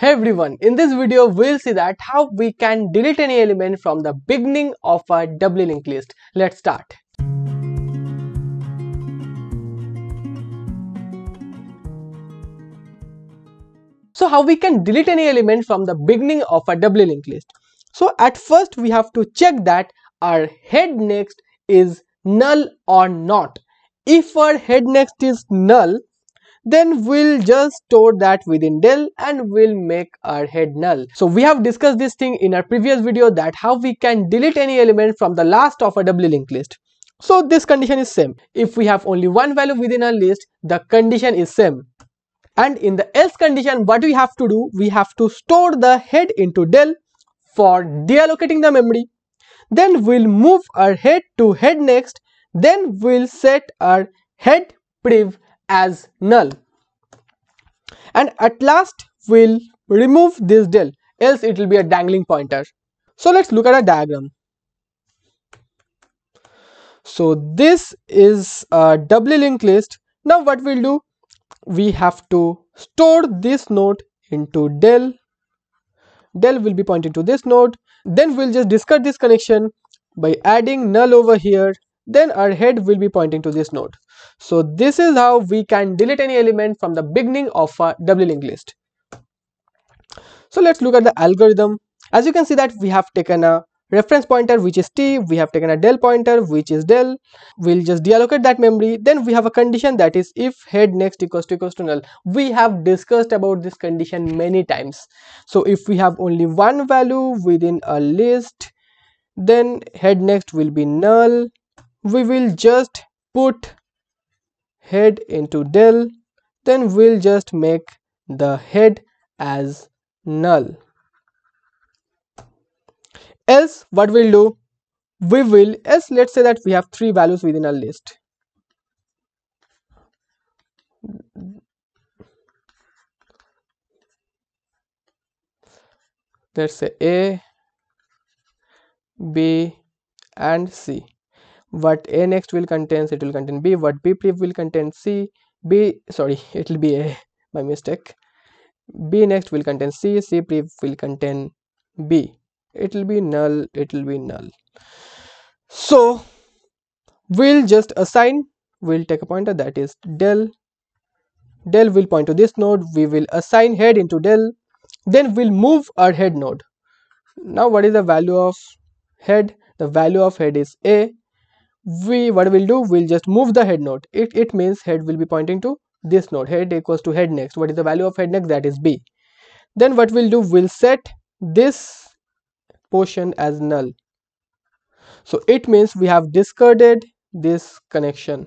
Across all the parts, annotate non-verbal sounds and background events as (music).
Hey everyone, in this video we'll see that how we can delete any element from the beginning of a doubly linked list. Let's start. So how we can delete any element from the beginning of a doubly linked list. So at first we have to check that our head next is null or not. If our head next is null, then we'll just store that within del and we'll make our head null. So we have discussed this thing in our previous video that how we can delete any element from the last of a doubly linked list. So this condition is same. If we have only one value within a list, the condition is same. And in the else condition, what we have to do, we have to store the head into del for deallocating the memory. Then we'll move our head to head next. Then we'll set our head priv as null. And at last we'll remove this del else it will be a dangling pointer. So let's look at a diagram. So this is a doubly linked list. Now what we'll do? We have to store this node into del. Del will be pointing to this node. Then we'll just discard this connection by adding null over here then our head will be pointing to this node so this is how we can delete any element from the beginning of a doubly linked list. So let's look at the algorithm. As you can see that we have taken a reference pointer which is t, we have taken a del pointer which is del, we'll just deallocate that memory, then we have a condition that is if head next equals to equals to null. We have discussed about this condition many times. So if we have only one value within a list, then head next will be null. We will just put head into del then we'll just make the head as null. Else what we'll do? We will else let's say that we have three values within a list. Let's say a b and c what a next will contains it will contain b what b priv will contain c b sorry (laughs) it will be a (laughs) by mistake. B next will contain c c priv will contain b. It will be null it will be null. So we'll just assign we'll take a pointer that is del del will point to this node we will assign head into del then we'll move our head node. Now what is the value of head? The value of head is a we what we'll do we'll just move the head node. It, it means head will be pointing to this node. Head equals to head next. What is the value of head next? That is b. Then what we'll do we'll set this portion as null. So it means we have discarded this connection.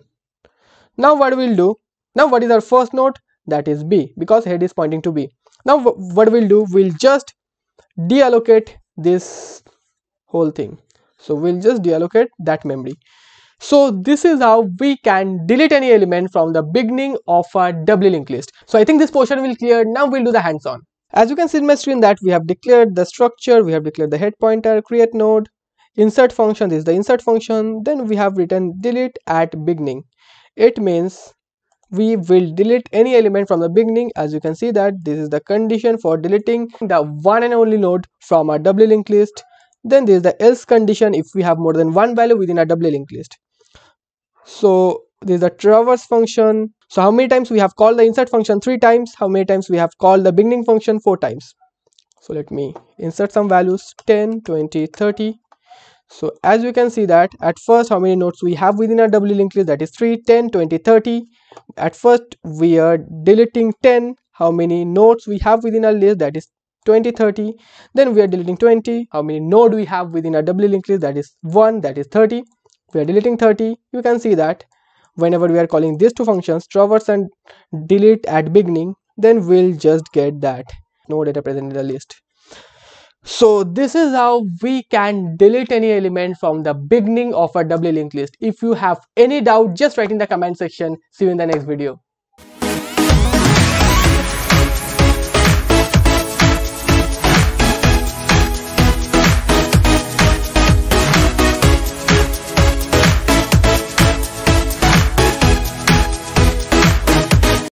Now what we'll do now what is our first node? That is b because head is pointing to b. Now what we'll do we'll just deallocate this whole thing. So we'll just deallocate that memory so this is how we can delete any element from the beginning of a doubly linked list. So I think this portion will clear. Now we'll do the hands-on. As you can see in my screen that we have declared the structure, we have declared the head pointer, create node, insert function, this is the insert function, then we have written delete at beginning. It means we will delete any element from the beginning as you can see that this is the condition for deleting the one and only node from a doubly linked list then there is the else condition if we have more than one value within a doubly linked list so there's a traverse function. So how many times we have called the insert function? Three times. How many times we have called the beginning function? Four times. So let me insert some values. 10 20 30 so as you can see that at first how many nodes we have within our doubly linked list? That is 3 10 20 30 at first we are deleting 10 how many nodes we have within our list? That is 20 30 then we are deleting 20 how many node we have within our doubly linked list? That is 1 that is 30 we are deleting 30 you can see that. Whenever we are calling these two functions traverse and delete at beginning then we'll just get that. No data present in the list. So this is how we can delete any element from the beginning of a doubly linked list. If you have any doubt just write in the comment section. See you in the next video